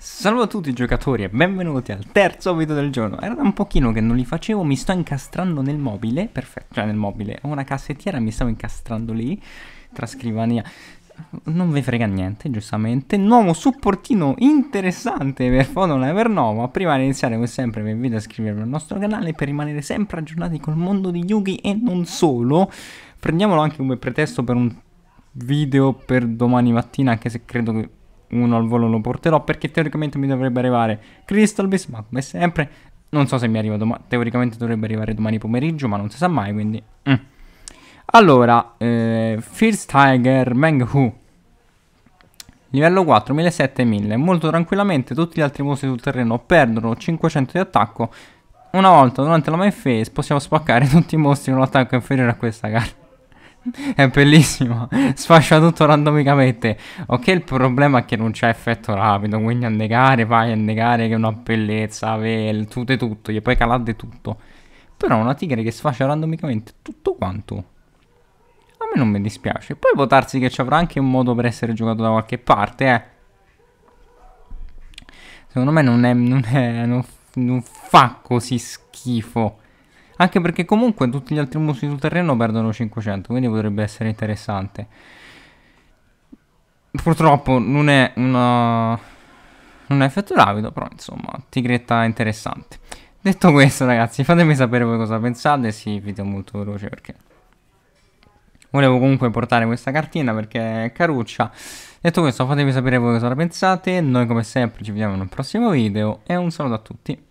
Salve a tutti giocatori e benvenuti al terzo video del giorno. Era da un pochino che non li facevo, mi sto incastrando nel mobile, perfetto, cioè nel mobile, ho una cassettiera, mi stavo incastrando lì, tra scrivania. Non vi frega niente, giustamente. Nuovo supportino interessante per Photon Evernova. Prima di iniziare, come sempre, vi invito a iscrivervi al nostro canale per rimanere sempre aggiornati col mondo di Yugi e non solo. Prendiamolo anche come pretesto per un video per domani mattina, anche se credo che uno al volo lo porterò perché teoricamente mi dovrebbe arrivare Crystal Beast, ma come sempre non so se mi arriva domani, teoricamente dovrebbe arrivare domani pomeriggio, ma non si sa mai, quindi... Mm. Allora, eh, First Tiger Meng Hu. Livello 4, 1700 1000. Molto tranquillamente tutti gli altri mostri sul terreno perdono 500 di attacco. Una volta durante la main phase possiamo spaccare tutti i mostri con l'attacco inferiore a questa carta. È bellissimo, sfascia tutto randomicamente. Ok, il problema è che non c'è effetto rapido, quindi a negare, vai a negare che è una bellezza, vel, tutto e tutto, gli puoi calare tutto. Però una tigre che sfascia randomicamente tutto quanto. A me non mi dispiace. Poi può darsi che ci avrà anche un modo per essere giocato da qualche parte, eh. Secondo me non è, non, è, non, non fa così schifo. Anche perché comunque tutti gli altri mostri sul terreno perdono 500, quindi potrebbe essere interessante. Purtroppo non è una... non è effetto rapido, però insomma, tigretta interessante. Detto questo ragazzi, fatemi sapere voi cosa pensate, sì, video molto veloce perché... Volevo comunque portare questa cartina perché è caruccia. Detto questo, fatemi sapere voi cosa pensate. Noi come sempre ci vediamo nel prossimo video e un saluto a tutti.